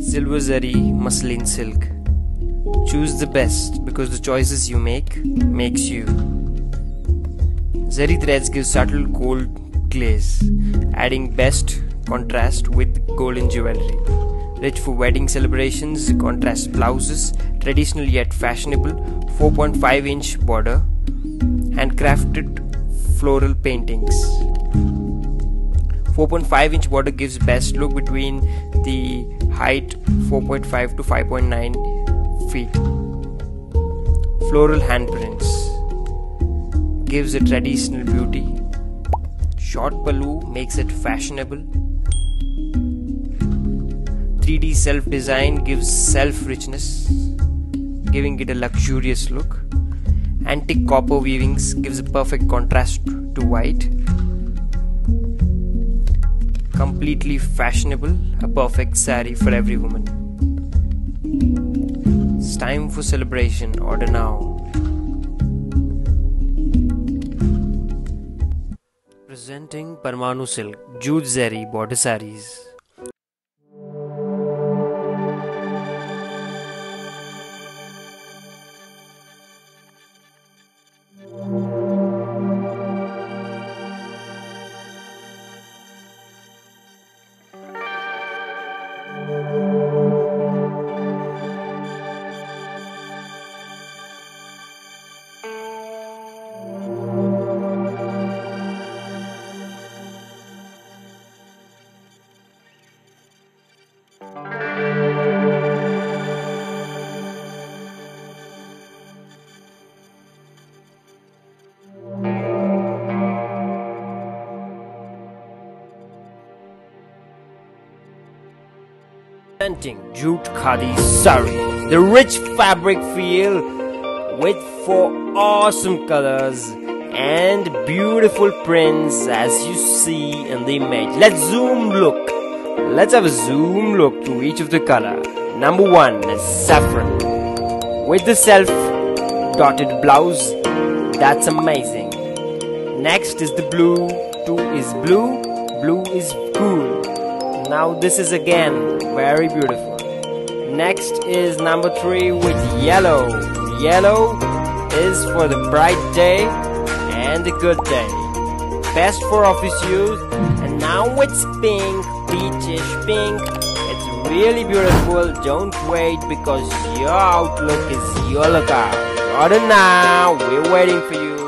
Silver Zari Muslin Silk. Choose the best because the choices you make makes you. Zari threads give subtle gold glaze, adding best contrast with golden jewelry. Rich for wedding celebrations, contrast blouses, traditional yet fashionable, 4.5 inch border, handcrafted floral paintings. 4.5 inch border gives best look between the height 4.5 to 5.9 feet. Floral handprints gives a traditional beauty. Short pallu makes it fashionable. 3D self design gives self richness, giving it a luxurious look. Antique copper weavings gives a perfect contrast to white completely fashionable, a perfect sari for every woman. It's time for celebration. Order now. Presenting Parmanu Silk, Jute Zari Border. Presenting Jute Khadi Sari, the rich fabric feel with four awesome colors and beautiful prints as you see in the image. Let's zoom look. Let's have a zoom look to each of the color. Number one is saffron with the self dotted blouse. That's amazing. Next is the blue. Two is blue. Blue is cool. Now this is again very beautiful. Next is number three with yellow. Yellow is for the bright day and the good day. Best for office use. And now it's pink, peachish pink. It's really beautiful. Don't wait because your outlook is your lookout. Order now. We're waiting for you